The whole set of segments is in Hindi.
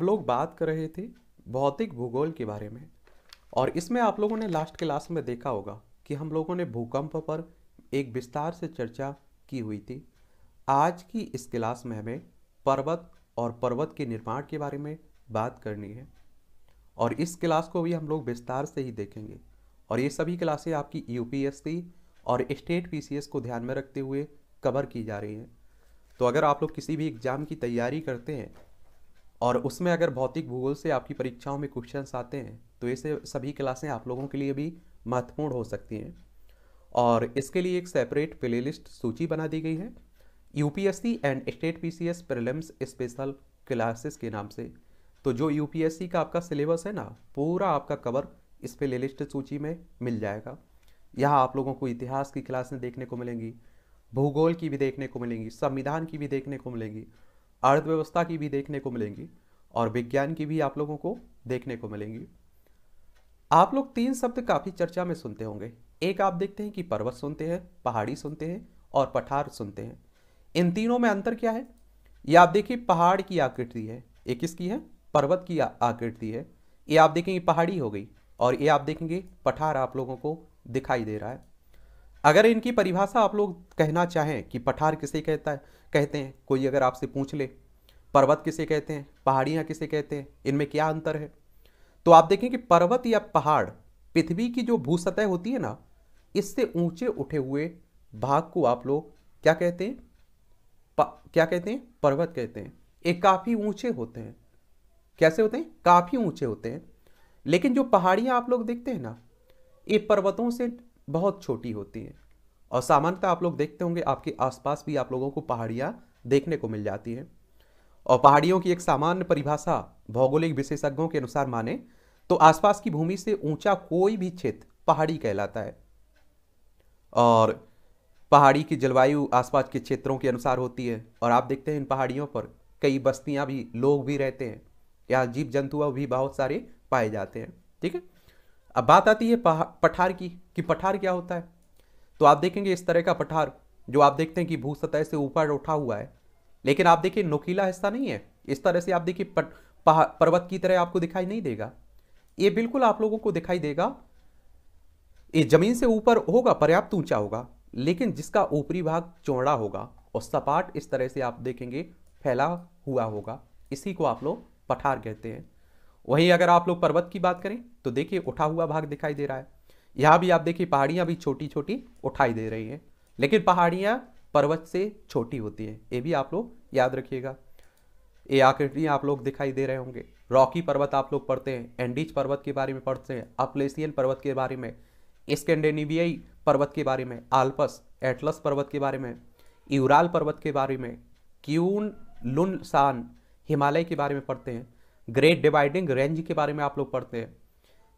हम लोग बात कर रहे थे भौतिक भूगोल के बारे में, और इसमें आप लोगों ने लास्ट क्लास में देखा होगा कि हम लोगों ने भूकंप पर एक विस्तार से चर्चा की हुई थी। आज की इस क्लास में हमें पर्वत और पर्वत के निर्माण के बारे में बात करनी है, और इस क्लास को भी हम लोग विस्तार से ही देखेंगे। और ये सभी क्लासें आपकी यूपीएससी और स्टेट पीसीएस को ध्यान में रखते हुए कवर की जा रही हैं। तो अगर आप लोग किसी भी एग्ज़ाम की तैयारी करते हैं और उसमें अगर भौतिक भूगोल से आपकी परीक्षाओं में क्वेश्चंस आते हैं तो ऐसे सभी क्लासें आप लोगों के लिए भी महत्वपूर्ण हो सकती हैं। और इसके लिए एक सेपरेट प्लेलिस्ट सूची बना दी गई है। UPSC and state PCS prelims special classes के नाम से। तो जो यूपीएससी का आपका सिलेबस है ना, पूरा आपका कवर इस प्ले सूची में मिल जाएगा। यहाँ आप लोगों को इतिहास की क्लासें देखने को मिलेंगी, भूगोल की भी देखने को मिलेंगी, संविधान की भी देखने को मिलेंगी, अर्थव्यवस्था की भी देखने को मिलेंगी। और विज्ञान की भी आप लोगों को देखने को मिलेंगी। आप लोग तीन शब्द काफ़ी चर्चा में सुनते होंगे। एक आप देखते हैं कि पर्वत सुनते हैं, पहाड़ी सुनते हैं और पठार सुनते हैं। इन तीनों में अंतर क्या है? ये आप देखिए, पहाड़ की आकृति है। एक किसकी है? पर्वत की आकृति है। ये आप देखेंगे पहाड़ी हो गई और ये आप देखेंगे पठार आप लोगों को दिखाई दे रहा है। अगर इनकी परिभाषा आप लोग कहना चाहें कि पठार किसे कहता है, कहते हैं, कोई अगर आपसे पूछ ले पर्वत किसे कहते हैं? पहाड़ियाँ किसे कहते हैं? इनमें क्या अंतर है? तो आप देखें कि पर्वत या पहाड़, पृथ्वी की जो भू सतह होती है ना, इससे ऊँचे उठे हुए भाग को आप लोग क्या कहते हैं? क्या कहते हैं? पर्वत कहते हैं। ये काफ़ी ऊँचे होते हैं। कैसे होते हैं? काफ़ी ऊँचे होते हैं। लेकिन जो पहाड़ियाँ आप लोग देखते हैं ना, ये पर्वतों से बहुत छोटी होती हैं। और सामान्यतः आप लोग देखते होंगे, आपके आसपास भी आप लोगों को पहाड़ियाँ देखने को मिल जाती हैं। और पहाड़ियों की एक सामान्य परिभाषा भौगोलिक विशेषज्ञों के अनुसार माने तो आसपास की भूमि से ऊँचा कोई भी क्षेत्र पहाड़ी कहलाता है। और पहाड़ी की जलवायु आसपास के क्षेत्रों के अनुसार होती है, और आप देखते हैं इन पहाड़ियों पर कई बस्तियाँ भी, लोग भी रहते हैं, या जीव जंतु भी बहुत सारे पाए जाते हैं, ठीक है? अब बात आती है पठार की, कि पठार क्या होता है? तो आप देखेंगे इस तरह का पठार, जो आप देखते हैं कि भू सतह से ऊपर उठा हुआ है लेकिन आप देखिए, नुकीला हिस्सा नहीं है। इस तरह से आप देखिए पर्वत की तरह आपको दिखाई नहीं देगा। ये बिल्कुल आप लोगों को दिखाई देगा। ये ज़मीन से ऊपर होगा, पर्याप्त ऊँचा होगा, लेकिन जिसका ऊपरी भाग चौड़ा होगा, और सपाट इस तरह से आप देखेंगे, फैला हुआ होगा। इसी को आप लोग पठार कहते हैं। वहीं अगर आप लोग पर्वत की बात करें तो देखिए, उठा हुआ भाग दिखाई दे रहा है। यहाँ भी आप देखिए, पहाड़ियाँ भी छोटी छोटी उठाई दे रही हैं। लेकिन पहाड़ियाँ पर्वत से छोटी होती है। ये भी आप लोग याद रखिएगा। ये आकृतियाँ आप लोग दिखाई दे रहे होंगे। रॉकी पर्वत आप लोग पढ़ते हैं, एंडीज पर्वत के बारे में पढ़ते हैं, अपलेसियन पर्वत के बारे में, स्कैंडेनेवियाई पर्वत के बारे में, आल्पस, एटलस पर्वत के बारे में, यूराल पर्वत के बारे में, क्यून लुनसान हिमालय के बारे में पढ़ते हैं, ग्रेट डिवाइडिंग रेंज के बारे में आप लोग पढ़ते हैं।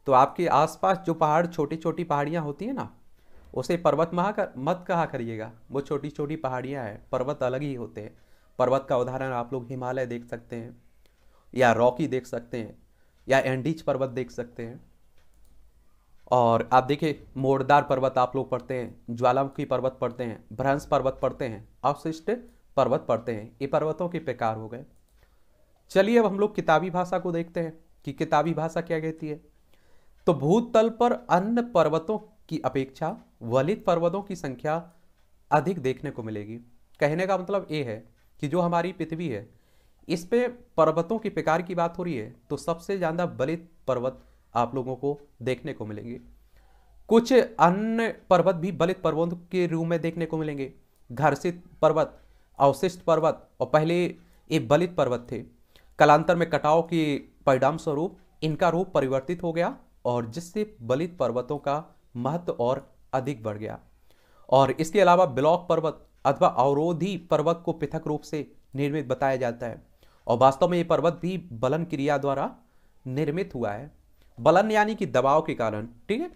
तो आपके आसपास जो पहाड़ छोटी छोटी पहाड़ियाँ होती हैं ना उसे पर्वत महा कर, मत कहा करिएगा। वो छोटी छोटी पहाड़ियाँ हैं, पर्वत अलग ही होते हैं। पर्वत का उदाहरण आप लोग हिमालय देख सकते हैं, या रॉकी देख सकते हैं, या एंडीज पर्वत देख सकते हैं। और आप देखिए मोड़दार पर्वत आप लोग पढ़ते हैं, ज्वालामुखी पर्वत पढ़ते हैं भ्रंश पर्वत पढ़ते हैं, अवशिष्ट पर्वत पढ़ते हैं। ये पर्वतों के प्रकार हो गए। चलिए अब हम लोग किताबी भाषा को देखते हैं कि किताबी भाषा क्या कहती है। तो भूतल पर अन्य पर्वतों की अपेक्षा वलित पर्वतों की संख्या अधिक देखने को मिलेगी। कहने का मतलब ये है कि जो हमारी पृथ्वी है, इस पे पर्वतों के प्रकार की बात हो रही है तो सबसे ज़्यादा बलित पर्वत आप लोगों को देखने को मिलेंगे। कुछ अन्य पर्वत भी बलित पर्वतों के रूप में देखने को मिलेंगे। घर्षित पर्वत, अवशिष्ट पर्वत और पहले ये बलित पर्वत थे। कलांतर में कटाव के परिणाम स्वरूप इनका रूप परिवर्तित हो गया और जिससे बलित पर्वतों का महत्व और अधिक बढ़ गया। और इसके अलावा ब्लॉक पर्वत अथवा अवरोधी पर्वत को पृथक रूप से निर्मित बताया जाता है। और वास्तव में ये पर्वत भी बलन क्रिया द्वारा निर्मित हुआ है। बलन यानी कि दबाव के कारण, ठीक है?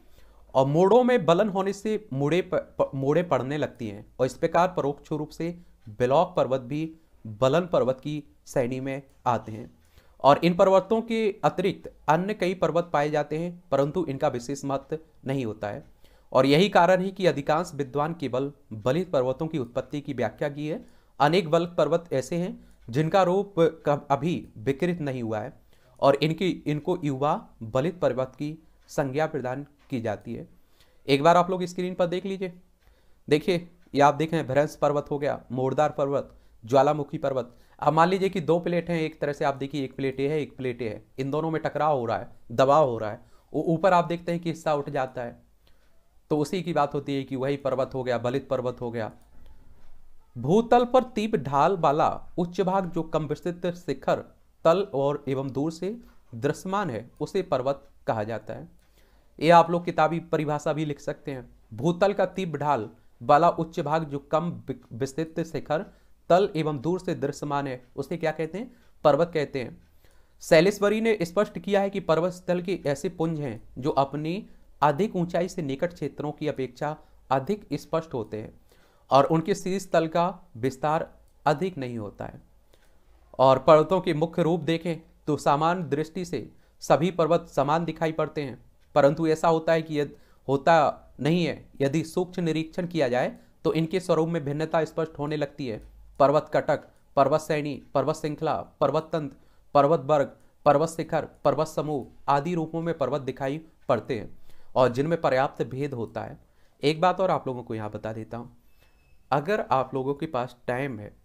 और मोड़ों में बलन होने से मुड़े मोड़े पड़ने लगती हैं। और इस प्रकार परोक्ष रूप से ब्लॉक पर्वत भी बलन पर्वत की श्रेणी में आते हैं। और इन पर्वतों के अतिरिक्त अन्य कई पर्वत पाए जाते हैं, परंतु इनका विशेष महत्व नहीं होता है। और यही कारण है कि अधिकांश विद्वान केवल बलित पर्वतों की उत्पत्ति की व्याख्या की है। अनेक बल पर्वत ऐसे हैं जिनका रूप अभी विकृत नहीं हुआ है और इनकी इनको युवा बलित पर्वत की संज्ञा प्रदान की जाती है। एक बार आप लोग स्क्रीन पर देख लीजिए। देखिए, ये आप देख हैं भ्रंश पर्वत हो गया, मोरदार पर्वत, ज्वालामुखी पर्वत। अब मान लीजिए कि दो प्लेट हैं, एक तरह से आप देखिए, एक प्लेट है, एक प्लेट है। इन दोनों में टकराव हो रहा है, दबाव हो रहा है। ऊपर आप देखते हैं कि हिस्सा उठ जाता है। तो उसी की बात होती है कि वही पर्वत हो गया, बलित पर्वत हो गया। भूतल पर तीप ढाल वाला उच्च भाग जो कम विस्तृत शिखर, तल और एवं दूर से दृश्यमान है, उसे पर्वत कहा जाता है। ये आप लोग किताबी परिभाषा भी लिख सकते हैं। भूतल का तीप ढाल वाला उच्च भाग जो कम विस्तृत शिखर, तल एवं दूर से दृश्यमान है, उसे क्या कहते हैं? पर्वत कहते हैं। शैलेश्वरी ने स्पष्ट किया है कि पर्वत स्थल के ऐसे पुंज हैं जो अपनी अधिक ऊंचाई से निकट क्षेत्रों की अपेक्षा अधिक स्पष्ट होते हैं और उनके शीर्ष तल का विस्तार अधिक नहीं होता है। और पर्वतों के मुख्य रूप देखें तो सामान्य दृष्टि से सभी पर्वत समान दिखाई पड़ते हैं, परंतु ऐसा होता है कि यदि, होता नहीं है। यदि सूक्ष्म निरीक्षण किया जाए तो इनके स्वरूप में भिन्नता स्पष्ट होने लगती है। पर्वत कटक, पर्वत श्रेणी पर्वत श्रृंखला, पर्वत तंत्र, पर्वत वर्ग, पर्वत शिखर, पर्वत समूह आदि रूपों में पर्वत दिखाई पड़ते हैं। और जिनमें पर्याप्त भेद होता है। एक बात और आप लोगों को यहाँ बता देता हूँ। अगर आप लोगों के पास टाइम है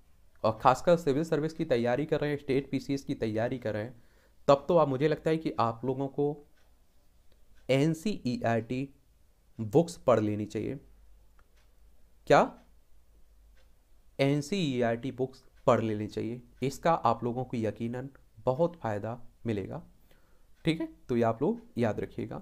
और खासकर सिविल सर्विस की तैयारी कर रहे हैं, स्टेट पीसीएस की तैयारी कर रहे हैं, तब तो आप, मुझे लगता है कि आप लोगों को एन बुक्स पढ़ लेनी चाहिए। क्या? एन बुक्स पढ़ लेनी चाहिए। इसका आप लोगों को यकीनन बहुत फ़ायदा मिलेगा। ठीक है? तो ये आप लोग याद रखिएगा।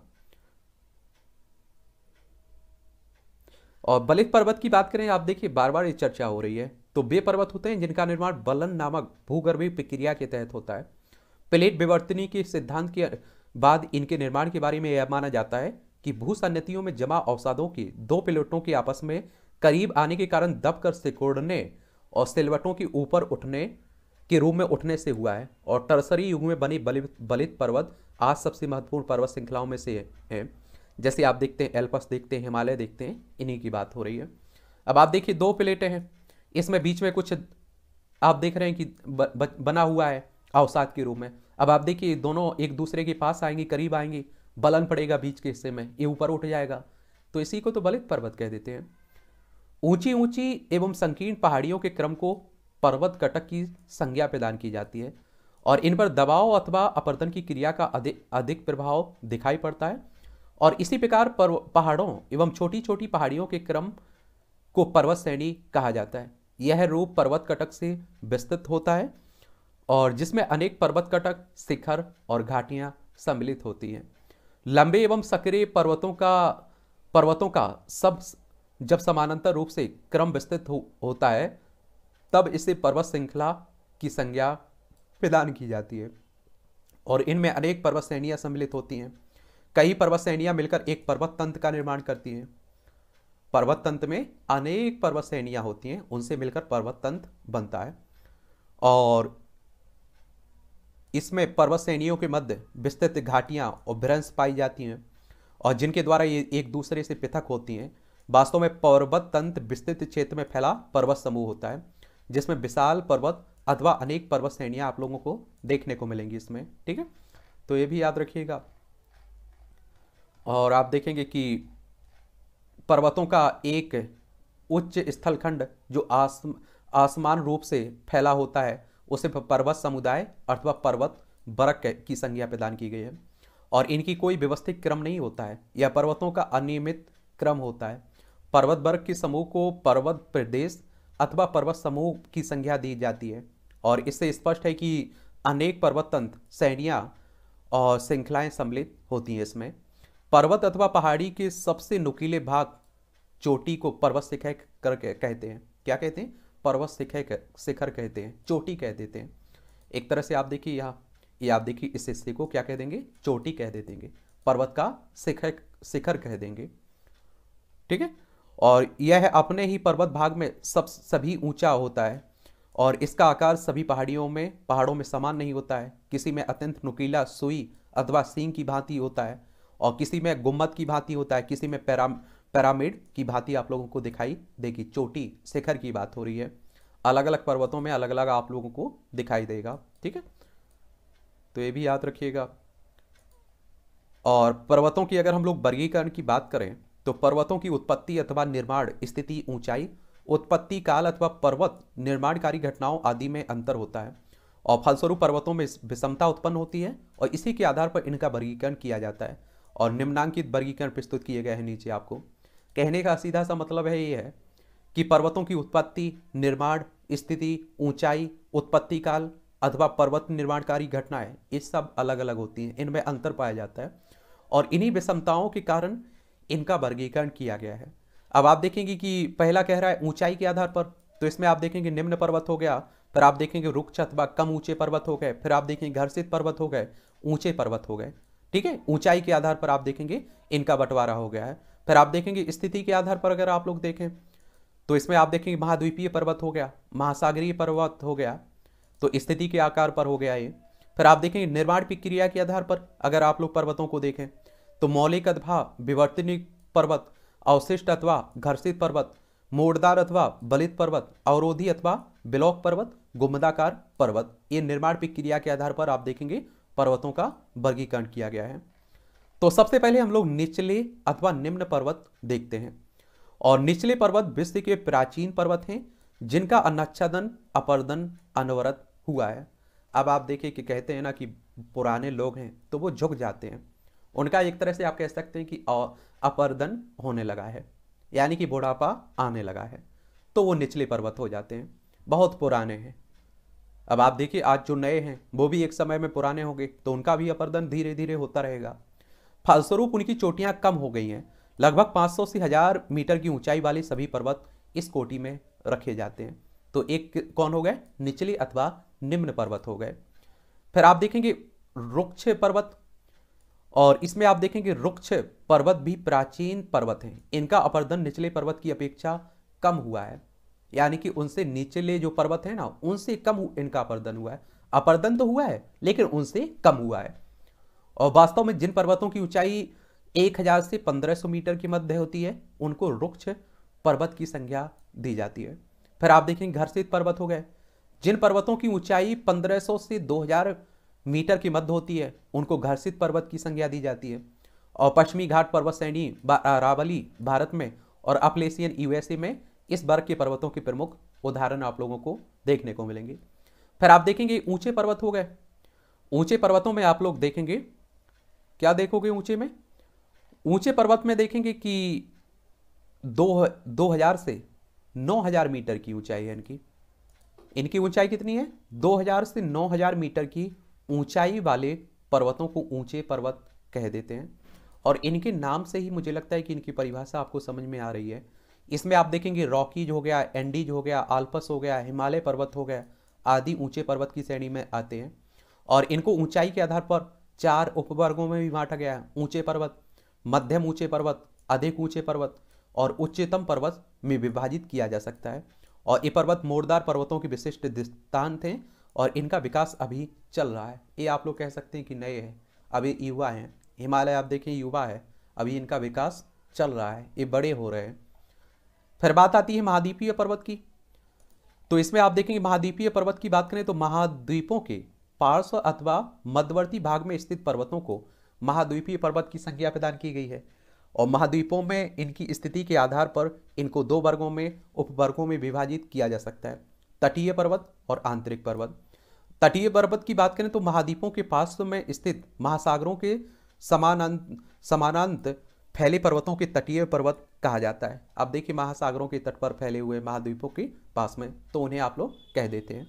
और बलित पर्वत की बात करें, आप देखिए बार बार ये चर्चा हो रही है। तो वे पर्वत होते हैं जिनका निर्माण बलन नामक भूगर्भीय प्रक्रिया के तहत होता है। प्लेट विवर्तनी के सिद्धांत के बाद इनके निर्माण के बारे में यह माना जाता है कि भूसन्नतियों में जमा अवसादों की दो प्लेटों के आपस में करीब आने के कारण दबकर सिकोड़ने और सिलवटों के ऊपर उठने के रूप में उठने से हुआ है और टर्सरी युग में बनी बलित पर्वत आज सबसे महत्वपूर्ण पर्वत श्रृंखलाओं में से है। जैसे आप देखते हैं एल्पस देखते हैं हिमालय देखते हैं इन्हीं की बात हो रही है। अब आप देखिए दो प्लेटें हैं। इसमें बीच में कुछ आप देख रहे हैं कि ब, ब, बना हुआ है अवसाद के रूप में। अब आप देखिए दोनों एक दूसरे के पास आएँगे करीब आएँगे बलन पड़ेगा बीच के हिस्से में ये ऊपर उठ जाएगा। तो इसी को तो बलित पर्वत कह देते हैं। ऊँची ऊँची एवं संकीर्ण पहाड़ियों के क्रम को पर्वत कटक की संज्ञा प्रदान की जाती है और इन पर दबाव अथवा अपर्दन की क्रिया का अधिक अधिक प्रभाव दिखाई पड़ता है। और इसी प्रकार पहाड़ों एवं छोटी छोटी पहाड़ियों के क्रम को पर्वत श्रेणी कहा जाता है। यह रूप पर्वत कटक से विस्तृत होता है और जिसमें अनेक पर्वत कटक शिखर और घाटियाँ सम्मिलित होती हैं। लंबे एवं सक्रिय पर्वतों का पर्वतों का सब जब समानांतर रूप से क्रम विस्तृत हो, होता है तब इसे पर्वत श्रृंखला की संज्ञा प्रदान की जाती है और इनमें अनेक पर्वत श्रेणियाँ सम्मिलित होती हैं। कई पर्वत श्रेणियाँ मिलकर एक पर्वत तंत्र का निर्माण करती हैं। पर्वत तंत्र में अनेक पर्वत श्रेणियाँ होती हैं, उनसे मिलकर पर्वत तंत्र बनता है। और इसमें पर्वत श्रेणियों के मध्य विस्तृत घाटियाँ और भ्रंश पाई जाती हैं और जिनके द्वारा ये एक दूसरे से पृथक होती हैं। वास्तव में पर्वत तंत्र विस्तृत क्षेत्र में फैला पर्वत समूह होता है, जिसमें विशाल पर्वत अथवा अनेक पर्वत श्रेणियाँ आप लोगों को देखने को मिलेंगी इसमें, ठीक है? तो ये भी याद रखिएगा। और आप देखेंगे कि पर्वतों का एक उच्च स्थलखंड जो आस आसमान रूप से फैला होता है, उसे पर्वत समुदाय अथवा पर्वत बरक की संज्ञा प्रदान की गई है। और इनकी कोई व्यवस्थित क्रम नहीं होता है यह पर्वतों का अनियमित क्रम होता है। पर्वत वर्ग के समूह को पर्वत प्रदेश अथवा पर्वत समूह की संज्ञा दी जाती है। और इससे स्पष्ट है कि अनेक पर्वत तंत्र श्रेणियाँ और श्रृंखलाएँ सम्मिलित होती हैं इसमें। पर्वत अथवा पहाड़ी के सबसे नुकीले भाग चोटी को पर्वत शिखर कर कहते हैं। क्या कहते हैं? पर्वत शिखर शिखर कहते हैं। चोटी कह देते हैं। एक तरह से आप देखिए यहाँ, ये आप देखिए इस हिस्से को क्या कह देंगे? चोटी कह दे देंगे। पर्वत का शिखर शिखर कह देंगे। ठीक है? और यह अपने ही पर्वत भाग में सब, सभी ऊँचा होता है और इसका आकार सभी पहाड़ियों में, पहाड़ों में समान नहीं होता है। किसी में अत्यंत नुकीला, सुई अथवा सींग की भांति होता है। और किसी में गुम्मत की भांति होता है, किसी में पैराम, पैरामिड की भांति आप लोगों को दिखाई देगी। चोटी, शिखर की बात हो रही है। अलग अलग पर्वतों में अलग अलग आप लोगों को दिखाई देगा, ठीक है? तो ये भी याद रखिएगा। और पर्वतों की अगर हम लोग वर्गीकरण की बात करें तो पर्वतों की उत्पत्ति अथवा निर्माण स्थिति ऊंचाई, उत्पत्ति काल अथवा पर्वत निर्माणकारी घटनाओं आदि में अंतर होता है और फलस्वरूप पर्वतों में विषमता उत्पन्न होती है और इसी के आधार पर इनका वर्गीकरण किया जाता है। और निम्नांकित वर्गीकरण प्रस्तुत किए गए हैं नीचे आपको। कहने का सीधा सा मतलब है ये है कि पर्वतों की उत्पत्ति, निर्माण, स्थिति, ऊंचाई, उत्पत्ति काल अथवा पर्वत निर्माणकारी घटनाएँ, ये सब अलग अलग होती हैं। इनमें अंतर पाया जाता है और इन्हीं विषमताओं के कारण इनका वर्गीकरण किया गया है। अब आप देखेंगे कि पहला कह रहा है ऊंचाई के आधार पर तो इसमें आप देखेंगे निम्न पर्वत हो गया, फिर आप देखेंगे रुक्ष अथवा कम ऊँचे पर्वत हो गए, फिर आप देखेंगे घर्षित पर्वत हो गए, ऊँचे पर्वत हो गए। ठीक है? ऊंचाई के आधार पर आप देखेंगे, इनका बंटवारा हो गया है। फिर आप देखेंगे, स्थिति के आधार पर अगर आप लोग देखें तो इसमें आप देखेंगे, महाद्वीपीय पर्वत हो गया, महासागरीय पर्वत हो गया तो स्थिति के आकार पर हो गया ये। फिर आप देखेंगे, निर्माण प्रक्रिया के आधार पर अगर आप लोग पर्वतों को देखें तो मौलिक अथवा विवर्तनिक पर्वत, अवशिष्ट अथवा घर्षित पर्वत, मोड़दार अथवा बलित पर्वत, अवरोधी अथवा ब्लॉक पर्वत गुमदाकार पर्वत, ये निर्माण प्रक्रिया के आधार पर आप देखेंगे पर्वतों का वर्गीकरण किया गया है। तो सबसे पहले हम लोग निचले अथवा निम्न पर्वत देखते हैं। और निचले पर्वत विश्व के प्राचीन पर्वत हैं, जिनका अनच्छादन अपर्दन, अनवरत हुआ है। अब आप देखिए कि कहते हैं ना कि पुराने लोग हैं तो वो झुक जाते हैं। उनका एक तरह से आप कह सकते हैं कि अपर्दन होने लगा है, यानी कि बुढ़ापा आने लगा है। तो वो निचले पर्वत हो जाते हैं, बहुत पुराने हैं। अब आप देखिए, आज जो नए हैं, वो भी एक समय में पुराने होंगे तो उनका भी अपर्दन धीरे धीरे होता रहेगा। फलस्वरूप उनकी चोटियाँ कम हो गई हैं। लगभग 500 से हज़ार मीटर की ऊंचाई वाले सभी पर्वत इस कोटि में रखे जाते हैं। तो एक कौन हो गए? निचले अथवा निम्न पर्वत हो गए। फिर आप देखेंगे, रुक्ष पर्वत, और इसमें आप देखेंगे, रुक्ष पर्वत भी प्राचीन पर्वत हैं। इनका अपर्दन निचले पर्वत की अपेक्षा कम हुआ है। यानी कि उनसे निचले जो पर्वत है ना, उनसे कम इनका अपर्दन हुआ है। अपर्दन तो हुआ है, लेकिन उनसे कम हुआ है। और वास्तव में जिन पर्वतों की ऊंचाई 1000 से 1500 मीटर की मध्य होती है, उनको रुक्ष पर्वत की संज्ञा दी जाती है। फिर आप देखेंगे घर्षित पर्वत हो गए। जिन पर्वतों की ऊंचाई 1500 से 2000 मीटर की मध्य होती है, उनको घर्षित पर्वत की संज्ञा दी जाती है। और पश्चिमी घाट पर्वत श्रेणी अरावली भारत में और अपलेसियन, यूएसए में इस वर्ग के पर्वतों के प्रमुख उदाहरण आप लोगों को देखने को मिलेंगे। फिर आप देखेंगे ऊँचे पर्वत हो गए। ऊँचे पर्वतों में आप लोग देखेंगे, क्या देखोगे ऊँचे में? ऊँचे पर्वत में देखेंगे कि दो दो हज़ार से नौ हज़ार मीटर की ऊंचाई है इनकी। इनकी ऊंचाई कितनी है? दो हज़ार से नौ हज़ार मीटर की ऊंचाई वाले पर्वतों को ऊँचे पर्वत कह देते हैं। और इनके नाम से ही मुझे लगता है कि इनकी परिभाषा आपको समझ में आ रही है। इसमें आप देखेंगे रॉकीज हो गया, एंडीज हो गया, आल्पस हो गया, हिमालय पर्वत हो गया, आदि ऊँचे पर्वत की श्रेणी में आते हैं। और इनको ऊंचाई के आधार पर चार उपवर्गों में भी बांटा गया है, ऊँचे पर्वत, मध्यम ऊँचे पर्वत, अधिक ऊँचे पर्वत और उच्चतम पर्वत में विभाजित किया जा सकता है। और ये पर्वत मोड़दार पर्वतों के विशिष्ट स्थान थे और इनका विकास अभी चल रहा है। ये आप लोग कह सकते हैं कि नए हैं, अभी युवा हैं। हिमालय आप देखें, युवा है, अभी इनका विकास चल रहा है, ये बड़े हो रहे हैं। फिर बात आती है महाद्वीपीय पर्वत की। तो इसमें आप देखेंगे महाद्वीपीय पर्वत की बात करें तो महाद्वीपों के पार्श्व अथवा मध्यवर्ती भाग में स्थित पर्वतों को महाद्वीपीय पर्वत की संज्ञा प्रदान की गई है। और महाद्वीपों में इनकी स्थिति के आधार पर इनको दो वर्गों में उपवर्गों में विभाजित किया जा सकता है। तटीय पर्वत और आंतरिक पर्वत। तटीय पर्वत की बात करें तो महाद्वीपों के पास में स्थित महासागरों के समानांत समानांत फैले पर्वतों के तटीय पर्वत कहा जाता है। अब देखिए महासागरों के तट पर फैले हुए महाद्वीपों के पास में तो उन्हें आप लोग कह देते हैं।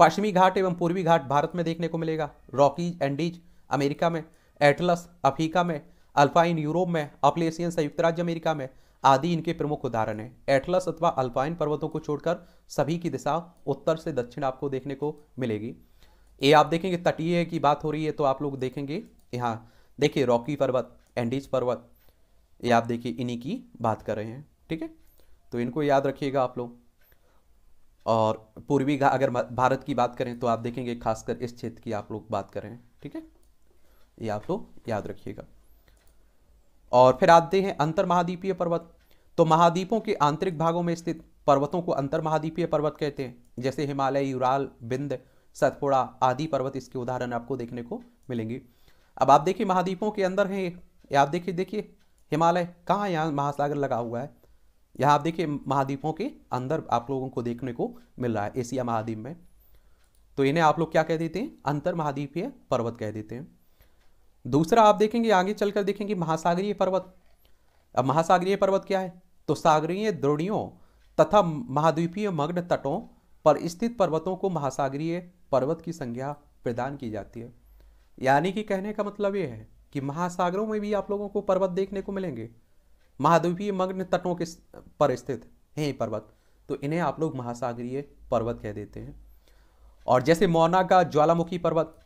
पश्चिमी घाट एवं पूर्वी घाट भारत में देखने को मिलेगा। रॉकीज एंडीज अमेरिका में, एटलस अफ्रीका में, अल्पाइन यूरोप में, अपलेसियन संयुक्त राज्य अमेरिका में आदि इनके प्रमुख उदाहरण हैं। एटलस अथवा अल्पाइन पर्वतों को छोड़कर सभी की दिशा उत्तर से दक्षिण आपको देखने को मिलेगी। ये आप देखेंगे तटीय की बात हो रही है तो आप लोग देखेंगे यहाँ। देखिए रॉकी पर्वत, एंडीज पर्वत ये आप देखिए, इन्हीं की बात कर रहे हैं, ठीक है? तो इनको याद रखिएगा आप लोग। और पूर्वी अगर भारत की बात करें तो आप देखेंगे, खासकर इस क्षेत्र की आप लोग बात कर रहे हैं, ठीक है? ये आप लोग याद रखिएगा। और फिर आते हैं अंतर महाद्वीपीय पर्वत। तो महाद्वीपों के आंतरिक भागों में स्थित पर्वतों को अंतर महाद्वीपीय पर्वत कहते हैं। जैसे हिमालय यूराल बिंद, सतपुड़ा आदि पर्वत इसके उदाहरण आपको देखने को मिलेंगे। अब आप देखिए, महाद्वीपों के अंदर है आप देखिए देखिए हिमालय, कहाँ यहाँ महासागर लगा हुआ है? यहाँ आप देखिए, महाद्वीपों के अंदर आप लोगों को देखने को मिल रहा है, एशिया महाद्वीप में। तो इन्हें आप लोग क्या कह देते हैं? अंतर महाद्वीपीय पर्वत कह देते हैं। दूसरा आप देखेंगे, आगे चलकर देखेंगे महासागरीय पर्वत। अब महासागरीय पर्वत क्या है? तो सागरीय द्रोणियों तथा महाद्वीपीय मग्न तटों पर स्थित पर्वतों को महासागरीय पर्वत की संज्ञा प्रदान की जाती है। यानी कि कहने का मतलब ये है कि महासागरों में भी आप लोगों को पर्वत देखने को मिलेंगे। महाद्वीपीय मग्न तटों के पर स्थित हैं पर्वत। तो इन्हें आप लोग महासागरीय पर्वत कह देते हैं। और जैसे मौना का ज्वालामुखी पर्वत,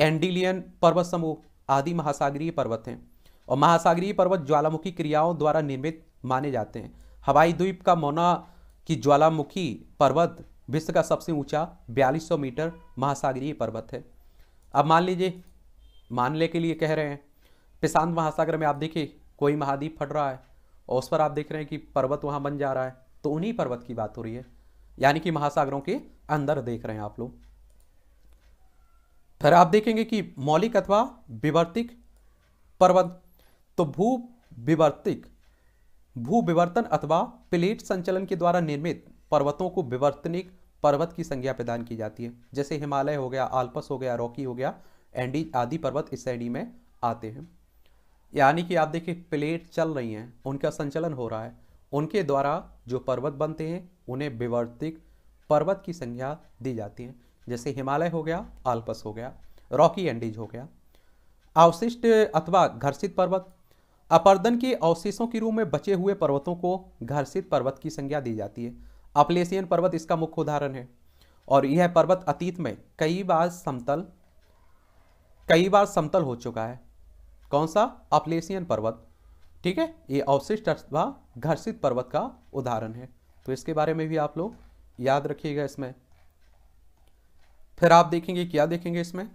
एंडिलियन पर्वत समूह आदि महासागरीय पर्वत हैं। और महासागरीय पर्वत ज्वालामुखी क्रियाओं द्वारा निर्मित माने जाते हैं। हवाई द्वीप का मौना की ज्वालामुखी पर्वत विश्व का सबसे ऊँचा 4200 मीटर महासागरीय पर्वत है। अब मान लीजिए मानने के लिए कह रहे हैं। प्रशांत महासागर में आप देखिए, कोई महाद्वीप फट रहा है और उस पर आप देख रहे हैं कि पर्वत वहाँ बन जा रहा है। तो उन्हीं पर्वत की बात हो रही है। यानी कि महासागरों के अंदर देख रहे हैं आप लोग। फिर आप देखेंगे कि मौलिक अथवा विवर्तिक पर्वत तो भू विवर्तिक, भू विवर्तन अथवा प्लेट संचलन के द्वारा निर्मित पर्वतों को विवर्तनिक पर्वत की संज्ञा प्रदान की जाती है। जैसे हिमालय हो गया, आल्पस हो गया, रॉकी हो गया एंडी, आदि पर्वत इस श्रेणी में आते हैं। यानी कि आप देखिए, प्लेट चल रही हैं, उनका संचलन हो रहा है। उनके द्वारा जो पर्वत बनते हैं, उन्हें विवर्तिक पर्वत की संज्ञा दी जाती है। जैसे हिमालय हो गया, आल्पस हो गया, रॉकी एंडीज हो गया। अवशिष्ट अथवा घर्षित पर्वत, अपर्दन के अवशेषों के रूप में बचे हुए पर्वतों को घर्षित पर्वत की संज्ञा दी जाती है। अपलेसियन पर्वत इसका मुख्य उदाहरण है। और यह पर्वत अतीत में कई बार समतल कई बार समतल हो चुका है। कौन सा? अपलेसियन पर्वत। ठीक है? ये अवशिष्ट अथवा घर्षित पर्वत का उदाहरण है। तो इसके बारे में भी आप लोग याद रखिएगा इसमें। फिर आप देखेंगे, क्या देखेंगे इसमें?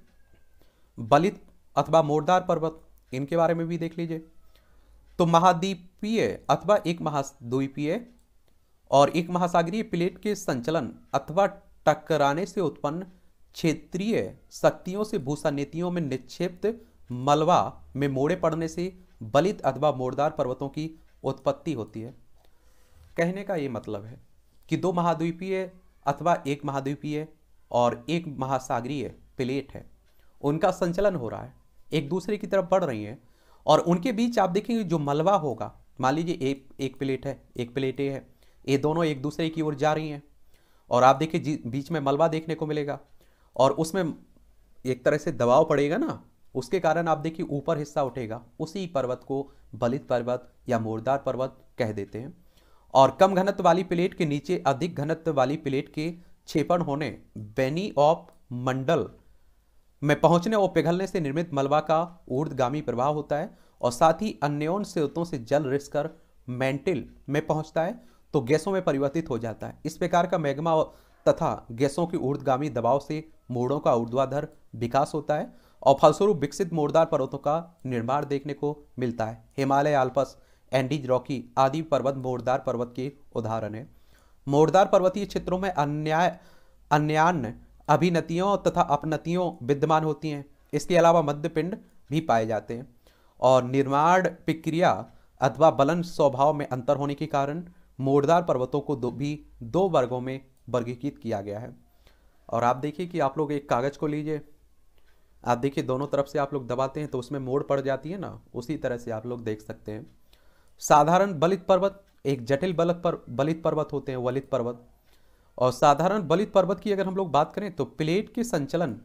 बलित अथवा मोरदार पर्वत। इनके बारे में भी देख लीजिए। तो महाद्वीपीय अथवा एक महाद्वीपीय और एक महासागरीय प्लेट के संचलन अथवा टकराने से उत्पन्न क्षेत्रीय शक्तियों से भूसा नीतियों में निक्षिप्त मलबा में मोड़े पड़ने से बलित अथवा मोड़दार पर्वतों की उत्पत्ति होती है। कहने का ये मतलब है कि दो महाद्वीपीय अथवा एक महाद्वीपीय और एक महासागरीय प्लेट है। उनका संचलन हो रहा है, एक दूसरे की तरफ़ बढ़ रही है और उनके बीच आप देखेंगे जो मलबा होगा, मान लीजिए एक एक प्लेट है, एक प्लेट है, ये दोनों एक दूसरे की ओर जा रही हैं और आप देखिए बीच में मलबा देखने को मिलेगा। और उसमें एक तरह से दबाव पड़ेगा ना, उसके कारण आप देखिए ऊपर हिस्सा उठेगा, उसी पर्वत को बलित पर्वत या मोरदार पर्वत कह देते हैं। और कम घनत्व वाली प्लेट के नीचे अधिक घनत्व वाली प्लेट के छेपण होने, बेनी ऑफ़ मंडल में पहुँचने और पिघलने से निर्मित मलबा का ऊर्धगामी प्रभाव होता है और साथ ही अन्योन स्रोतों से जल रिस मेंटिल में पहुँचता है तो गैसों में परिवर्तित हो जाता है। इस प्रकार का मैग्मा तथा गैसों की ऊर्धगामी दबाव से मोड़ों का ऊर्ध्वाधर विकास होता है और फलस्वरूप विकसित मोड़दार पर्वतों का निर्माण देखने को मिलता है। हिमालय आल्पस, एंडीज रॉकी आदि पर्वत मोड़दार पर्वत के उदाहरण है। मोड़दार पर्वतीय क्षेत्रों में अन्याय अन्यान्य अभिनतियों तथा अपनतियों विद्यमान होती हैं। इसके अलावा मध्य पिंड भी पाए जाते हैं और निर्माण प्रक्रिया अथवा बलन स्वभाव में अंतर होने के कारण मोड़दार पर्वतों को दो, भी दो वर्गों में वर्गीकृत किया गया है। और आप देखिए कि आप लोग एक कागज़ को लीजिए। आप देखिए दोनों तरफ़ से आप लोग दबाते हैं तो उसमें मोड़ पड़ जाती है ना, उसी तरह से आप लोग देख सकते हैं। साधारण बलित पर्वत, एक जटिल बलत पर बलित पर्वत होते हैं, वलित पर्वत। और साधारण बलित पर्वत की अगर हम लोग बात करें तो प्लेट के संचलन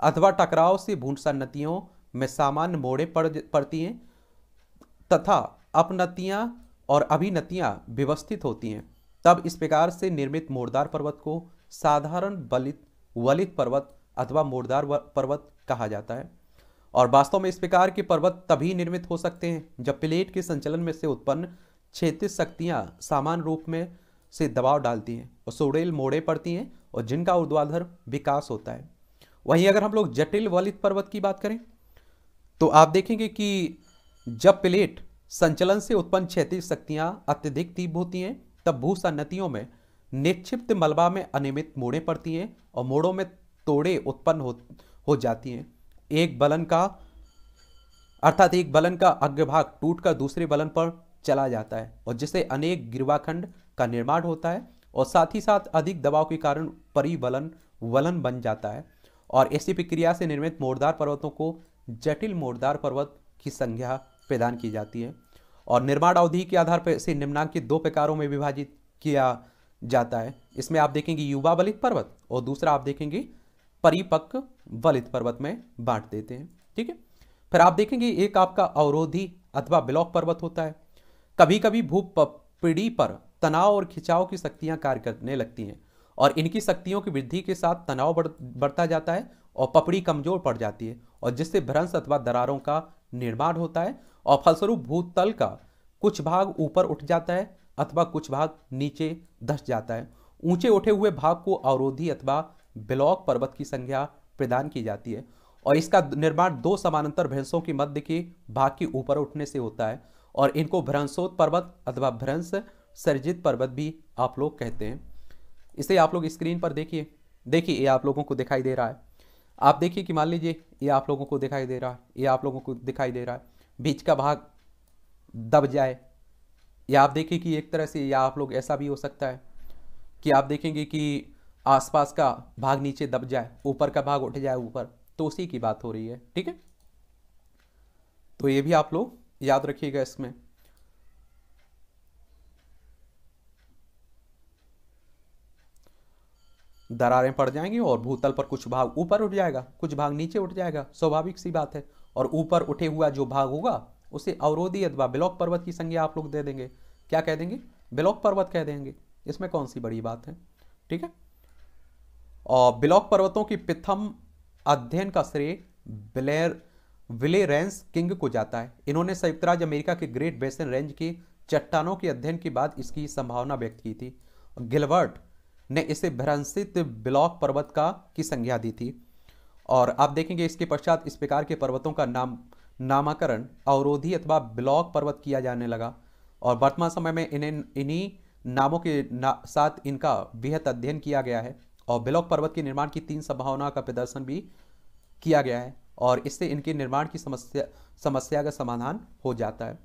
अथवा टकराव से भूसन्नतियों में सामान्य मोड़े पड़ पड़ती हैं तथा अपनतियाँ और अभिनतियाँ व्यवस्थित होती हैं। तब इस प्रकार से निर्मित मोड़दार पर्वत को साधारण बलित, वलित पर्वत अथवा मोड़दार पर्वत कहा जाता है। और वास्तव में इस प्रकार के पर्वत तभी निर्मित हो सकते हैं जब प्लेट के संचलन में से उत्पन्न क्षेत्रीय शक्तियाँ सामान्य रूप में से दबाव डालती हैं, और सोडेल मोड़े पड़ती हैं, और जिनका ऊर्ध्वाधर विकास होता है। वहीं अगर हम लोग जटिल वलित पर्वत की बात करें तो आप देखेंगे कि जब प्लेट संचलन से उत्पन्न क्षैतिज शक्तियाँ अत्यधिक तीव्र होती हैं तब भूसन्नतियों में निक्षिप्त मलबा में अनियमित मोड़ें पड़ती हैं और मोड़ों में तोड़े उत्पन्न हो, हो जाती हैं। एक बलन का अर्थात एक बलन का अग्रभाग टूटकर दूसरे बलन पर चला जाता है और जिससे अनेक गिरवाखंड का निर्माण होता है और साथ ही साथ अधिक दबाव के कारण परिवलन वलन बन जाता है और ऐसी प्रक्रिया से निर्मित मोड़दार पर्वतों को जटिल मोड़दार पर्वत की संज्ञा प्रदान की जाती है। और निर्माण अवधि के आधार पर इसे निम्नांकित दो प्रकारों में विभाजित किया जाता है। इसमें आप देखेंगे युवा बलित पर्वत और दूसरा आप देखेंगे परिपक्व बलित पर्वत में बांट देते हैं। ठीक है? फिर आप देखेंगे एक आपका अवरोधी अथवा ब्लॉक पर्वत होता है। कभी कभी भू पीढ़ी पर तनाव और खिंचाव की शक्तियाँ कार्य करने लगती हैं और इनकी शक्तियों की वृद्धि के साथ तनाव बढ़, बढ़ता जाता है और पपड़ी कमज़ोर पड़ जाती है और जिससे भ्रंश अथवा दरारों का निर्माण होता है और फलस्वरूप भूतल का कुछ भाग ऊपर उठ जाता है अथवा कुछ भाग नीचे धस जाता है। ऊँचे उठे हुए भाग को अवरोधी अथवा ब्लॉक पर्वत की संख्या प्रदान की जाती है और इसका निर्माण दो समानांतर भ्रंशों के मध्य के भाग के ऊपर उठने से होता है और इनको भ्रंशोत पर्वत अथवा भ्रंश सर्जित पर्वत भी आप लोग कहते हैं। इसे आप लोग स्क्रीन पर देखिए। देखिए, ये आप लोगों को दिखाई दे रहा है। आप देखिए कि मान लीजिए, ये आप लोगों को दिखाई दे रहा है। ये आप लोगों को दिखाई दे रहा है। बीच का भाग दब जाए। या आप देखें कि एक तरह से या आप लोग ऐसा भी हो सकता है कि आप देखेंगे कि आसपास का भाग नीचे दब जाए, ऊपर का भाग उठ जाए ऊपर तो उसी की बात हो रही है, ठीक है? तो ये भी आप लोग याद रखिएगा इसमें। दरारें पड़ जाएँगी और भूतल पर कुछ भाग ऊपर उठ जाएगा, कुछ भाग नीचे उठ जाएगा। स्वाभाविक सी बात है। और ऊपर उठे हुआ जो भाग होगा, उसे अवरोधी अथवा ब्लॉक पर्वत की संज्ञा आप लोग दे देंगे। क्या कह देंगे? ब्लॉक पर्वत कह देंगे। इसमें कौन सी बड़ी बात है? ठीक है? और ब्लॉक पर्वतों की प्रथम अध्ययन का श्रेय ब्लेर, विलेरेंस किंग को जाता है। इन्होंने संयुक्त राज्य अमेरिका के ग्रेट बेसन रेंज की चट्टानों के अध्ययन के बाद इसकी संभावना व्यक्त की थी। गिलवर्ट ने इसे भ्रंसित ब्लॉक पर्वत का की संज्ञा दी थी। और आप देखेंगे इसके पश्चात इस प्रकार के पर्वतों का नाम नामाकरण अवरोधी अथवा ब्लॉक पर्वत किया जाने लगा। और वर्तमान समय में इन्हें इन्हीं नामों के ना, साथ इनका बेहद अध्ययन किया गया है। और ब्लॉक पर्वत के निर्माण की तीन संभावनाओं का प्रदर्शन भी किया गया है और इससे इनके निर्माण की समस्या समस्या का समाधान हो जाता है।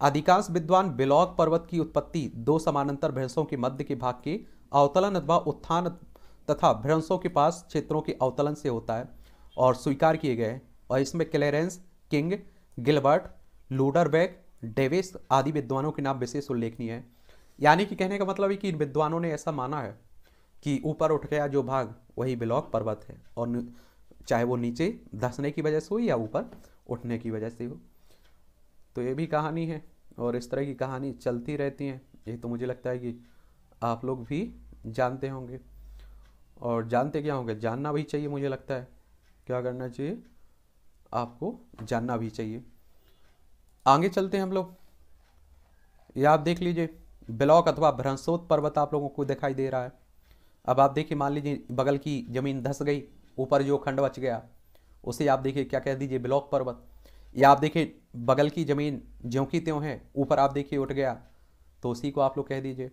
अधिकांश विद्वान ब्लॉक पर्वत की उत्पत्ति दो समानांतर भ्रंशों के मध्य के भाग के अवतलन अथवा उत्थान तथा भ्रंशों के पास क्षेत्रों के अवतलन से होता है और स्वीकार किए गए और इसमें क्लेरेंस, किंग, गिलबर्ट, लूडरबैग, डेविस आदि विद्वानों के नाम विशेष उल्लेखनीय है। यानी कि कहने का मतलब है कि इन विद्वानों ने ऐसा माना है कि ऊपर उठ गया जो भाग, वही ब्लॉक पर्वत है और चाहे वो नीचे धसने की वजह से हो या ऊपर उठने की वजह से हो। तो ये भी कहानी है और इस तरह की कहानी चलती रहती हैं। ये तो मुझे लगता है कि आप लोग भी जानते होंगे। और जानते क्या होंगे? जानना भी चाहिए मुझे लगता है। क्या करना चाहिए? आपको जानना भी चाहिए। आगे चलते हैं हम लोग। ये आप देख लीजिए, ब्लॉक अथवा भ्रंशोत पर्वत आप लोगों को दिखाई दे रहा है। अब आप देखिए, मान लीजिए बगल की ज़मीन धस गई, ऊपर जो खंड बच गया, उसे आप देखिए, क्या कह दीजिए? ब्लॉक पर्वत। या आप देखिए, बगल की ज़मीन ज्यों की त्यों है, ऊपर आप देखिए, उठ गया तो उसी को आप लोग कह दीजिए।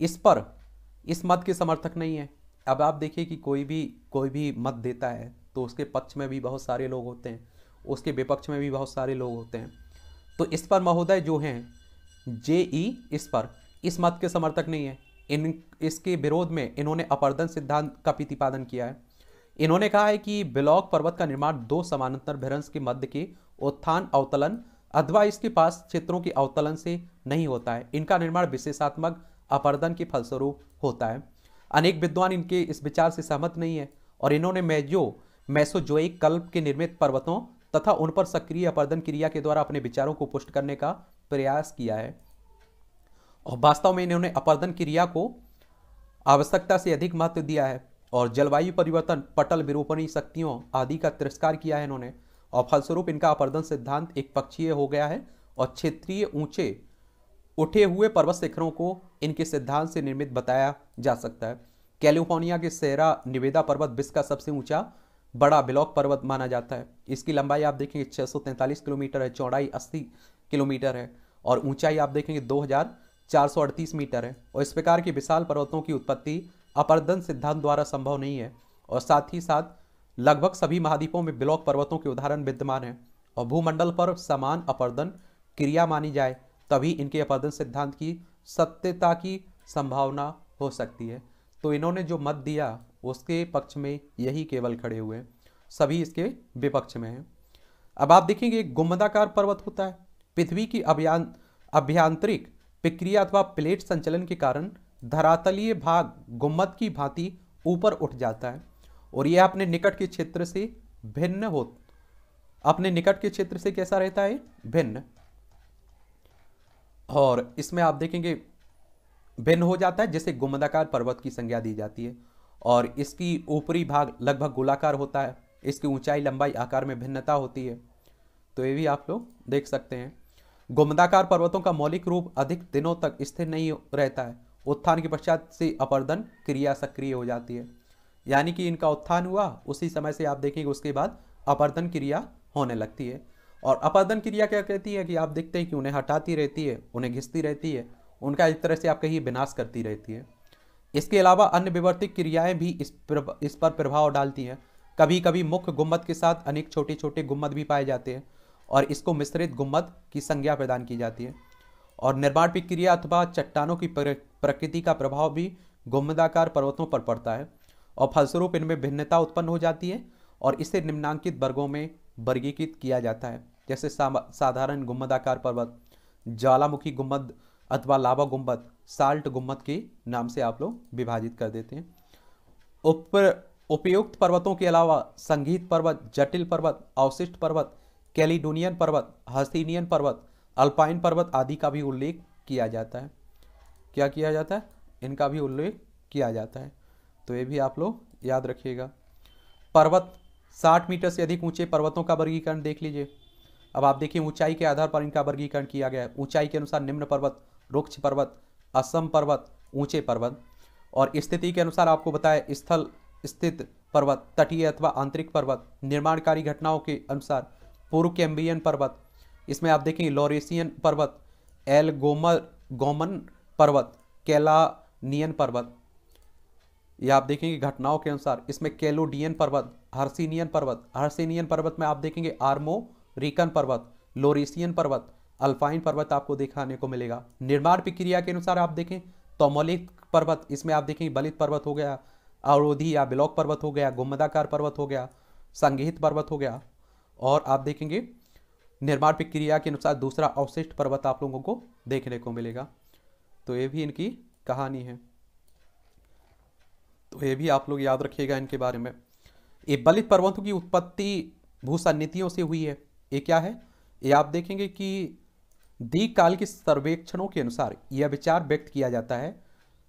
इस पर इस मत के समर्थक नहीं है। अब आप देखिए कि कोई भी कोई भी मत देता है तो उसके पक्ष में भी बहुत सारे लोग होते हैं। उसके विपक्ष में भी बहुत सारे लोग होते हैं। तो इस पर महोदय जो हैं जे ई इस पर, इस मत के समर्थक नहीं है। इन, इसके विरोध में इन्होंने अपर्दन सिद्धांत का प्रतिपादन किया है। इन्होंने कहा है कि ब्लॉक पर्वत का निर्माण दो समानांतर भ्रंश के मध्य के उत्थान अवतलन अथवा इसके पास क्षेत्रों के अवतलन से नहीं होता है। इनका निर्माण विशेषात्मक अपर्दन के फलस्वरूप होता है। अनेक विद्वान इनके इस विचार से सहमत नहीं है और इन्होंने मेजो, मैसोजोइक कल्प के निर्मित पर्वतों तथा उन पर सक्रिय अपर्दन क्रिया के द्वारा अपने विचारों को पुष्ट करने का प्रयास किया है। और वास्तव में इन्होंने अपर्दन क्रिया को आवश्यकता से अधिक महत्व दिया है और जलवायु परिवर्तन, पटल विरूपणी शक्तियों आदि का तिरस्कार किया है इन्होंने। और फलस्वरूप इनका अपर्दन सिद्धांत एक पक्षीय हो गया है और क्षेत्रीय ऊँचे उठे हुए पर्वत शिखरों को इनके सिद्धांत से निर्मित बताया जा सकता है। कैलिफ़ोर्निया के सेरा निवेदा पर्वत विश्व का सबसे ऊँचा बड़ा ब्लॉक पर्वत माना जाता है। इसकी लंबाई आप देखेंगे छः सौ तैंतालीस किलोमीटर है, चौड़ाई 80 किलोमीटर है और ऊंचाई आप देखेंगे दो 438 मीटर है। और इस प्रकार के विशाल पर्वतों की उत्पत्ति अपर्दन सिद्धांत द्वारा संभव नहीं है और साथ ही साथ लगभग सभी महाद्वीपों में ब्लॉक पर्वतों के उदाहरण विद्यमान हैं और भूमंडल पर समान अपर्दन क्रिया मानी जाए तभी इनके अपर्दन सिद्धांत की सत्यता की संभावना हो सकती है। तो इन्होंने जो मत दिया, उसके पक्ष में यही केवल खड़े हुए हैं। सभी इसके विपक्ष में हैं। अब आप देखेंगे एक गुम्बदाकार पर्वत होता है। पृथ्वी की अभियान, अभ्यांतरिक प्रक्रिया अथवा प्लेट संचलन के कारण धरातलीय भाग गुम्मद की भांति ऊपर उठ जाता है और यह अपने निकट के क्षेत्र से भिन्न हो, अपने निकट के क्षेत्र से कैसा रहता है? भिन्न। और इसमें आप देखेंगे, भिन्न हो जाता है, जिसे गुमदाकार पर्वत की संज्ञा दी जाती है। और इसकी ऊपरी भाग लगभग गोलाकार होता है, इसकी ऊंचाई, लंबाई, आकार में भिन्नता होती है। तो ये भी आप लोग देख सकते हैं। गुमदाकार पर्वतों का मौलिक रूप अधिक दिनों तक स्थिर नहीं रहता है। उत्थान के पश्चात से अपर्दन क्रिया सक्रिय हो जाती है। यानी कि इनका उत्थान हुआ, उसी समय से आप देखेंगे, उसके बाद अपर्दन क्रिया होने लगती है। और अपर्दन क्रिया क्या कहती है कि आप देखते हैं कि उन्हें हटाती रहती है, उन्हें घिसती रहती है, उनका एक तरह से आप कहीं विनाश करती रहती है। इसके अलावा अन्य विवर्तिक क्रियाएँ भी इस पर इस पर प्रभाव डालती हैं। कभी कभी मुख्य गुम्मत के साथ अनेक छोटे छोटे गुम्मत भी पाए जाते हैं और इसको मिश्रित गुम्मत की संज्ञा प्रदान की जाती है। और निर्माण प्रक्रिया अथवा चट्टानों की प्रकृति का प्रभाव भी गुम्मदाकार पर्वतों पर पड़ता है और फलस्वरूप इनमें भिन्नता उत्पन्न हो जाती है और इसे निम्नांकित वर्गों में वर्गीकृत किया जाता है। जैसे साधारण गुम्मदाकार पर्वत, ज्वालामुखी गुम्मद अथवा लावा गुंबद, साल्ट गुंबद के नाम से आप लोग विभाजित कर देते हैं। ऊपर उपयुक्त पर्वतों के अलावा संगीत पर्वत, जटिल पर्वत, अवशिष्ट पर्वत, कैलिडोनियन पर्वत हसीनियन पर्वत, अल्पाइन पर्वत आदि का भी उल्लेख किया जाता है। क्या किया जाता है? इनका भी उल्लेख किया जाता है। तो ये भी आप लोग याद रखिएगा। पर्वत 60 मीटर से अधिक ऊँचे पर्वतों का वर्गीकरण देख लीजिए। अब आप देखिए, ऊंचाई के आधार पर इनका वर्गीकरण किया गया है। ऊंचाई के अनुसार निम्न पर्वत, रुक्ष पर्वत, असम पर्वत, ऊँचे पर्वत। और स्थिति के अनुसार आपको बताया, स्थल स्थित पर्वत, तटीय अथवा आंतरिक पर्वत, निर्माणकारी घटनाओं के अनुसार। पूर्व कैम्बियन पर्वत, इसमें आप देखेंगे, लोरेसियन पर्वत, एल गोमर, गोमन पर्वत, कैलानियन पर्वत। यह आप देखेंगे घटनाओं के अनुसार, इसमें कैलोडियन पर्वत, हर्सिनियन पर्वत हर्सिनियन पर्वत में आप देखेंगे आर्मो रिकन पर्वत, लोरिसियन पर्वत अल्फाइन पर्वत आपको दिखाने को मिलेगा। निर्माण प्रक्रिया के अनुसार आप देखें तो मौलिक पर्वत, इसमें आप देखेंगे बलित पर्वत हो गया, अवरोधी या ब्लॉक पर्वत हो गया गुम्मदाकार पर्वत हो गया, संगीत पर्वत हो गया, और आप देखेंगे निर्माण प्रक्रिया के अनुसार दूसरा अवशिष्ट पर्वत आप लोगों को देखने को मिलेगा। तो ये भी इनकी कहानी है। तो ये भी आप लोग याद रखिएगा इनके बारे में। ये बलित पर्वतों की उत्पत्ति भूसन्निधियों से हुई है। ये क्या है? ये आप देखेंगे कि दीर्घ काल के सर्वेक्षणों के अनुसार यह विचार व्यक्त किया जाता है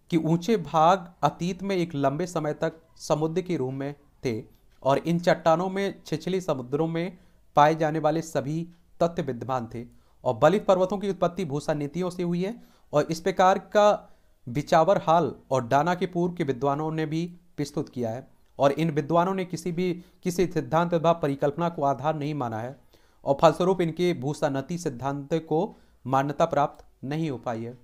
कि ऊँचे भाग अतीत में एक लंबे समय तक समुद्र के रूप में थे और इन चट्टानों में, छिछली समुद्रों में पाए जाने वाले सभी तथ्य विद्यमान थे। और बलित पर्वतों की उत्पत्ति भूसा नीतियों से हुई है और इस प्रकार का बिचावर हाल और डाना के पूर्व के विद्वानों ने भी प्रस्तुत किया है और इन विद्वानों ने किसी भी, किसी सिद्धांत अथवा परिकल्पना को आधार नहीं माना है और फलस्वरूप इनके भूसानति सिद्धांत को मान्यता प्राप्त नहीं हो पाई है।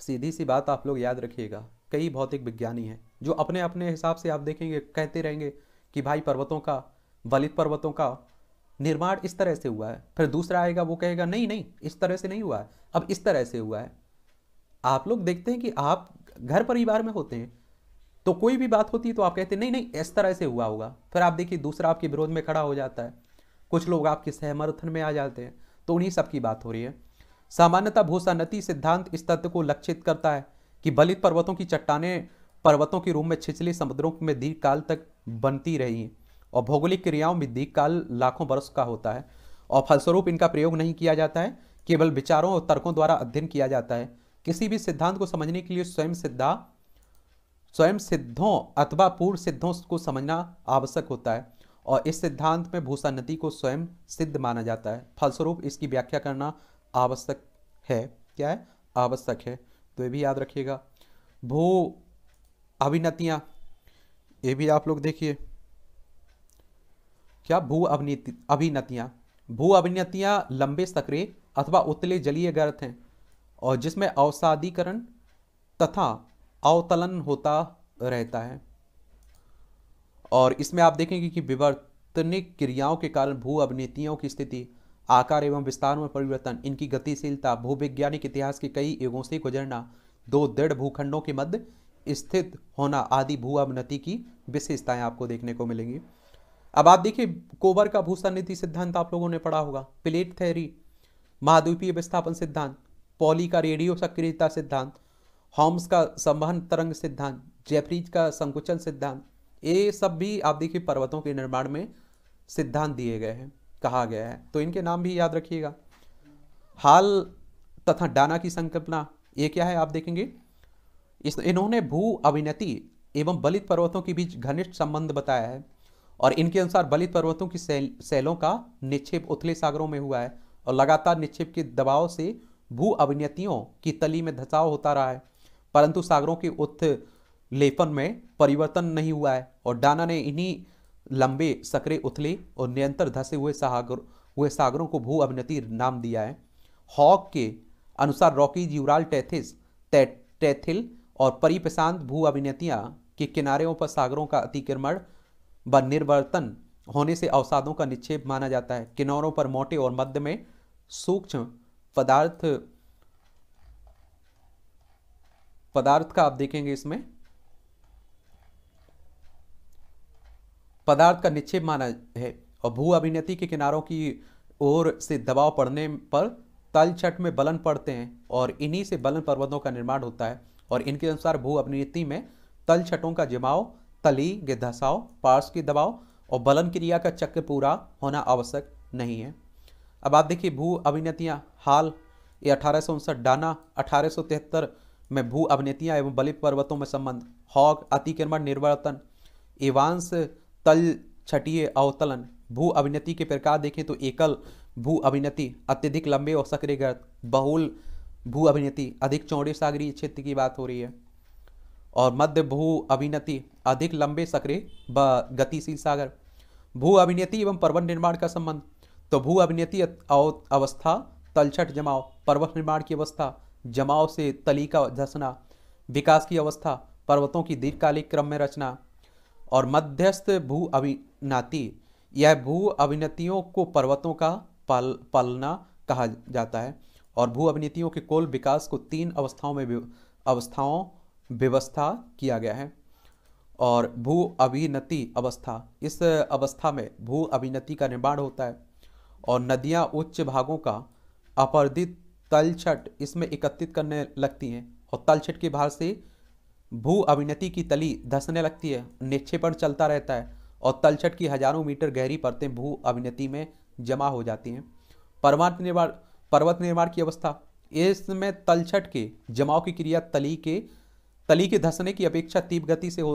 सीधी सी बात आप लोग याद रखिएगा, कई भौतिक विज्ञानी हैं जो अपने अपने हिसाब से आप देखेंगे, कहते रहेंगे कि भाई पर्वतों का बलित पर्वतों का निर्माण इस तरह से हुआ है, फिर दूसरा आएगा, वो कहेगा, नहीं नहीं, इस तरह से नहीं हुआ है, अब इस तरह से हुआ है। आप लोग देखते हैं कि आप घर परिवार में होते हैं तो कोई भी बात होती है तो आप कहते हैं, नहीं नहीं, इस तरह से हुआ होगा। फिर आप देखिए, दूसरा आपके विरोध में खड़ा हो जाता है। कुछ लोग आपके सहमर्थन में आ जाते हैं तो उन्हीं सब की बात हो रही है। सामान्यतः भूसानति सिद्धांत इस तथ्य को लक्षित करता है कि बलित पर्वतों की चट्टाने पर्वतों के रूप में छिछली समुद्रों में दीर्घ काल तक बनती रही हैं और भौगोलिक क्रियाओं में दीर्घ काल लाखों वर्ष का होता है और फलस्वरूप इनका प्रयोग नहीं किया जाता है, केवल विचारों और तर्कों द्वारा अध्ययन किया जाता है। किसी भी सिद्धांत को समझने के लिए स्वयं सिद्धा, स्वयं सिद्धों अथवा पूर्व सिद्धों को समझना आवश्यक होता है और इस सिद्धांत में भूसान्नति को स्वयं सिद्ध माना जाता है। फलस्वरूप इसकी व्याख्या करना आवश्यक है। क्या है? आवश्यक है। तो ये भी याद रखिएगा। भू अभिनतियाँ, ये भी आप लोग देखिए। क्या? भू अभिनीति, अभिनतियाँ। भू अभिनतियाँ लंबे सक्रिय अथवा उतले जलीय गर्थ हैं। और जिसमें अवसादीकरण तथा अवतलन होता रहता है। और इसमें आप देखेंगे कि विवर्तनिक क्रियाओं के कारण भू अभिनेतियों की स्थिति, आकार एवं विस्तार में परिवर्तन, इनकी गतिशीलता, भूवैज्ञानिक इतिहास के कई युगों से गुजरना, दो दृढ़ भूखंडों के मध्य स्थित होना आदि भू अवनति की विशेषताएँ आपको देखने को मिलेंगी। अब आप देखिए, कोबर का भूसन्निधि सिद्धांत आप लोगों ने पढ़ा होगा। प्लेट थेरी, महाद्वीपीय विस्थापन सिद्धांत। पॉली का रेडियो सक्रियता सिद्धांत, हॉम्स का संवहन तरंग सिद्धांत, जेफ्रीज का संकुचन सिद्धांत, ये सब भी आप देखिए पर्वतों के निर्माण में सिद्धांत दिए गए हैं, कहा गया है। तो इनके नाम भी याद रखिएगा। हाल तथा डाना की संकल्पना, ये क्या है आप देखेंगे? इस, इन्होंने भू अभिनति एवं बलित पर्वतों के बीच घनिष्ठ संबंध बताया है और इनके अनुसार बलित पर्वतों की सेल, सेलों का निक्षेप उथले सागरों में हुआ है और लगातार निक्षेप के दबाव से भू अभिनतियों की तली में धसाव होता रहा है, परंतु सागरों के उत्थ लेपन में परिवर्तन नहीं हुआ है और डाना ने इन्हीं लंबे सकरे उथले और निरंतर धसे हुए सागर, हुए सागरों को भू अभिनति नाम दिया है। हॉक के अनुसार रॉकी यूराल टेथिस टैथिल और परिप्रशांत भू अभिनतियाँ के किनारों पर सागरों का अतिक्रमण व निर्वर्तन होने से अवसादों का निक्षेप माना जाता है। किनारों पर मोटे और मध्य में सूक्ष्म पदार्थ पदार्थ का आप देखेंगे इसमें। पदार्थ का निक्षेप माना है और भू अभिनति के किनारों की ओर से दबाव पड़ने पर तल छठ में बलन पड़ते हैं और इन्हीं से बलन पर्वतों का निर्माण होता है और इनके अनुसार भू अभिनति में तल छठों का जमाव, तली के धसाव पार्श्व के दबाव और बलन क्रिया का चक्र पूरा होना आवश्यक नहीं है। अब आप देखिए भू अभिनतियाँ हाल ये अठारह सौ उनसठ, डाना अठारह सौ तिहत्तर में भू अभिनतियाँ एवं बलित पर्वतों में संबंध, हॉग अतिक्रमण निर्वर्तन एवांश तल छठीय अवतलन, भू अभिनति के प्रकार देखें तो एकल भू अभिनति, अत्यधिक लंबे और सक्रिय गर्त बहुल भू अभिनति, अधिक चौड़े सागरीय क्षेत्र की बात हो रही है। और मध्य भू अभिनति, अधिक लंबे, सक्रिय व गतिशील सागर, भू अभिनति एवं पर्वत निर्माण का संबंध तो भू अभिनति अवस्था, तलछट जमाव, पर्वत निर्माण की अवस्था, जमाव से तली का धसना, विकास की अवस्था, पर्वतों की दीर्घकालिक क्रम में रचना और मध्यस्थ भू अभिनाति। यह भू अभिनतियों को पर्वतों का पल, पलना कहा जाता है और भू अभिनीतियों के कुल विकास को तीन अवस्थाओं में अवस्थाओं, व्यवस्था किया गया है और भू अभिनति अवस्था। इस अवस्था में भू अभिनति का निर्माण होता है। और नदियाँ उच्च भागों का अपर्दित तलछट इसमें एकत्रित करने लगती हैं और तलछट के भार से भू अभिनति की तली धसने लगती है, निक्षेपण चलता रहता है और तलछट की हज़ारों मीटर गहरी परतें भू अभिनति में जमा हो जाती हैं। पर्वत निर्माण पर्वत निर्माण की अवस्था, इसमें तलछट के जमाव की क्रिया तली के तली के धसने की अपेक्षा तीव्र गति से हो,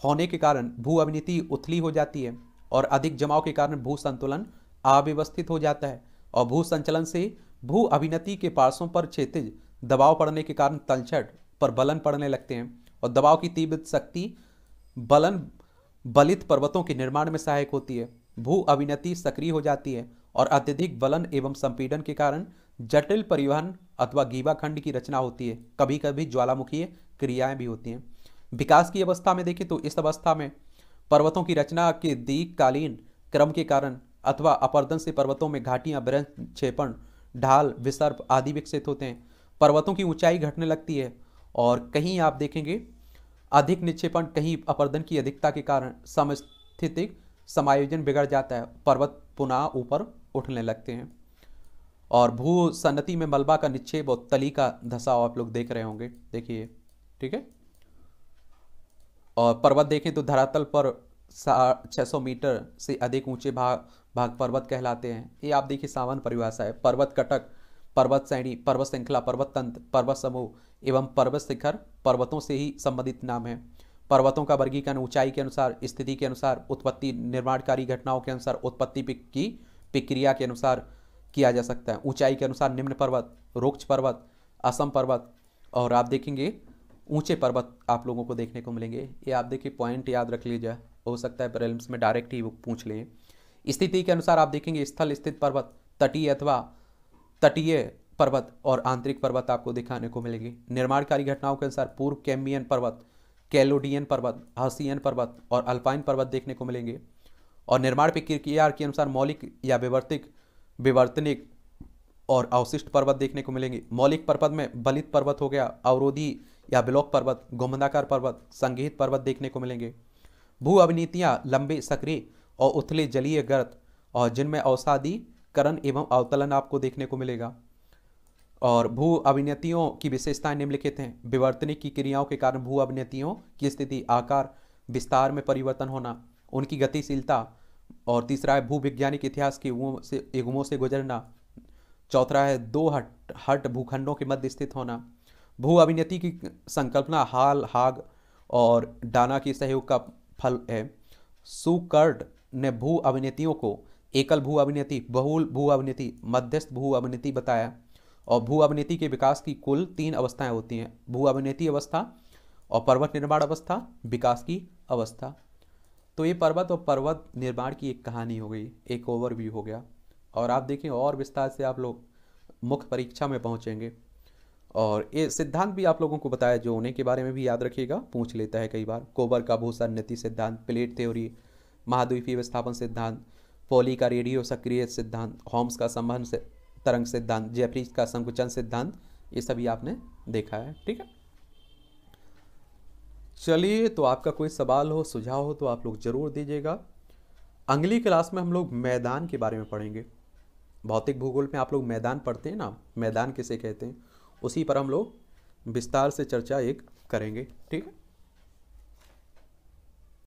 होने के कारण भू अभिनीति उथली हो जाती है और अधिक जमाव के कारण भू संतुलन अव्यवस्थित हो जाता है और भू संचलन से भू अभिनति के पार्श्वों पर क्षेत्रीय दबाव पड़ने के कारण तलछट पर बलन पड़ने लगते हैं और दबाव की तीव्र शक्ति बलन बलित पर्वतों के निर्माण में सहायक होती है। भू अभिनति सक्रिय हो जाती है और अत्यधिक बलन एवं संपीड़न के कारण जटिल परिवहन अथवा गीवा खंड की रचना होती है। कभी कभी ज्वालामुखी क्रियाएँ भी होती हैं। विकास की अवस्था में देखें तो इस अवस्था में पर्वतों की रचना के दीर्घकालीन क्रम के कारण अथवा अपर्दन से पर्वतों में घाटियाँ ब्रंश क्षेपण, ढाल, विसर्प आदि विकसित होते हैं। पर्वतों की ऊंचाई घटने लगती है और कहीं आप देखेंगे, अधिक निक्षेपण, कहीं अपर्दन की अधिकता के कारण समस्थितिक समायोजन बिगड़ जाता है। पर्वत पुनः ऊपर उठने लगते हैं। और भू सन्नति में मलबा का निक्षेप और तली का धसाव आप लोग देख रहे होंगे। देखिए, ठीक है? और पर्वत देखें तो धरातल पर छः सौ मीटर से अधिक ऊँचे भाग भाग पर्वत कहलाते हैं। ये आप देखिए सामान्य परिभाषा है। पर्वत कटक, पर्वत श्रेणी, पर्वत श्रृंखला, पर्वत तंत्र, पर्वत समूह एवं पर्वत शिखर पर्वतों से ही संबंधित नाम है। पर्वतों का वर्गीकरण ऊंचाई के अनुसार, स्थिति के अनुसार, उत्पत्ति निर्माणकारी घटनाओं के अनुसार, उत्पत्ति की प्रक्रिया के अनुसार किया जा सकता है। ऊंचाई के अनुसार निम्न पर्वत, रोक्ष पर्वत, असम पर्वत और आप देखेंगे ऊँचे पर्वत आप लोगों को देखने को मिलेंगे। ये आप देखिए पॉइंट याद रख लीजिए। हो सकता है प्रेलिम्स में डायरेक्ट ही पूछ लें। स्थिति के अनुसार आप देखेंगे स्थल स्थित पर्वत, तटीय अथवा तटीय पर्वत और आंतरिक पर्वत आपको दिखाने को मिलेंगे। निर्माणकारी घटनाओं के अनुसार पूर्व कैम्बियन पर्वत, कैलोडियन पर्वत, हसियन पर्वत और अल्पाइन पर्वत देखने को मिलेंगे। और निर्माण प्रक्रिया के अनुसार मौलिक या विवर्तिक, विवर्तनिक और अवशिष्ट पर्वत देखने को मिलेंगे। मौलिक पर्वत में बलित पर्वत हो गया, अवरोधी या ब्लॉक पर्वत घुमंदाकार पर्वत संगीत पर्वत देखने को मिलेंगे। भू अभिनीतियाँ लंबे, सक्रिय और उथले जलीय गर्त और जिनमें अवसादीकरण एवं अवतलन आपको देखने को मिलेगा। और भू अभिनेतियों की विशेषताएँ निम्नलिखित हैं। विवर्तनिक की क्रियाओं के कारण भू अभिनतियों की स्थिति, आकार, विस्तार में परिवर्तन होना, उनकी गतिशीलता और तीसरा है, भूवैज्ञानिक इतिहास के युगों से युगमों से गुजरना। चौथा है, दो हट हट भूखंडों के मध्य स्थित होना। भू अभिनेति की संकल्पना हाल, हाग और डाना की सहयोग का फल है। सुकर्ड ने भू अभिनेतियों को एकल भू अभिनेति बहुल भू अभिनेति मध्यस्थ भू अभिनेति बताया और भू अभिनेति के विकास की कुल तीन अवस्थाएँ होती हैं। भू अभिनेति अवस्था और पर्वत निर्माण अवस्था, विकास की अवस्था। तो ये पर्वत और पर्वत निर्माण की एक कहानी हो गई, एक ओवरव्यू हो गया। और आप देखें और विस्तार से आप लोग मुख्य परीक्षा में पहुँचेंगे। और ये सिद्धांत भी आप लोगों को बताया, जो उन्हें के बारे में भी याद रखिएगा, पूछ लेता है कई बार। कोबर का भूषण नीति सिद्धांत, प्लेट थ्योरी महाद्वीपीय विस्थापन सिद्धांत पोली का रेडियो सक्रिय सिद्धांत, होम्स का संबंध से, तरंग सिद्धांत, जेफरीज का संकुचन सिद्धांत, ये सभी आपने देखा है, ठीक है? चलिए तो आपका कोई सवाल हो, सुझाव हो तो आप लोग ज़रूर दीजिएगा। अगली क्लास में हम लोग मैदान के बारे में पढ़ेंगे। भौतिक भूगोल में आप लोग मैदान पढ़ते हैं ना? मैदान किसे कहते हैं? उसी पर हम लोग विस्तार से चर्चा एक करेंगे, ठीक है?